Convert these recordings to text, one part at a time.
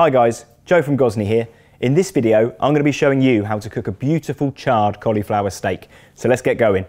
Hi guys, Joe from Gozney here. In this video, I'm going to be showing you how to cook a beautiful charred cauliflower steak. So let's get going.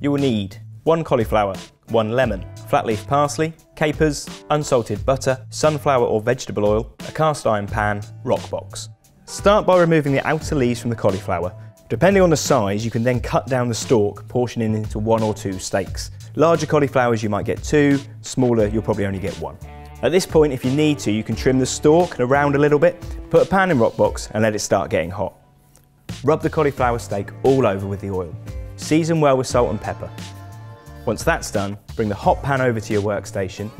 You will need one cauliflower, one lemon, flat leaf parsley, capers, unsalted butter, sunflower or vegetable oil, a cast iron pan, Roccbox. Start by removing the outer leaves from the cauliflower. Depending on the size, you can then cut down the stalk, portioning into one or two steaks. Larger cauliflowers you might get two, smaller you'll probably only get one. At this point, if you need to, you can trim the stalk around a little bit, put a pan in Roccbox and let it start getting hot. Rub the cauliflower steak all over with the oil. Season well with salt and pepper. Once that's done, bring the hot pan over to your workstation,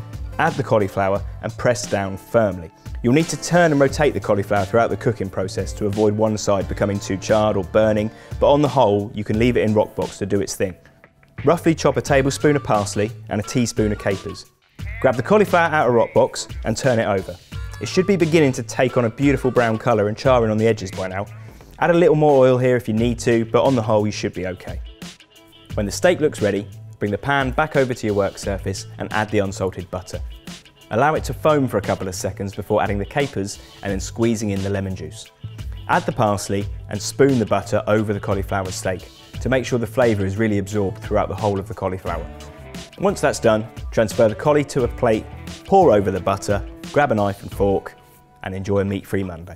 add the cauliflower and press down firmly. You'll need to turn and rotate the cauliflower throughout the cooking process to avoid one side becoming too charred or burning, but on the whole, you can leave it in Roccbox to do its thing. Roughly chop a tablespoon of parsley and a teaspoon of capers. Grab the cauliflower out of Roccbox and turn it over. It should be beginning to take on a beautiful brown colour and charring on the edges by now. Add a little more oil here if you need to, but on the whole you should be okay. When the steak looks ready, bring the pan back over to your work surface and add the unsalted butter. Allow it to foam for a couple of seconds before adding the capers and then squeezing in the lemon juice. Add the parsley and spoon the butter over the cauliflower steak to make sure the flavour is really absorbed throughout the whole of the cauliflower. Once that's done, transfer the collie to a plate, pour over the butter, grab a knife and fork and enjoy a meat-free Monday.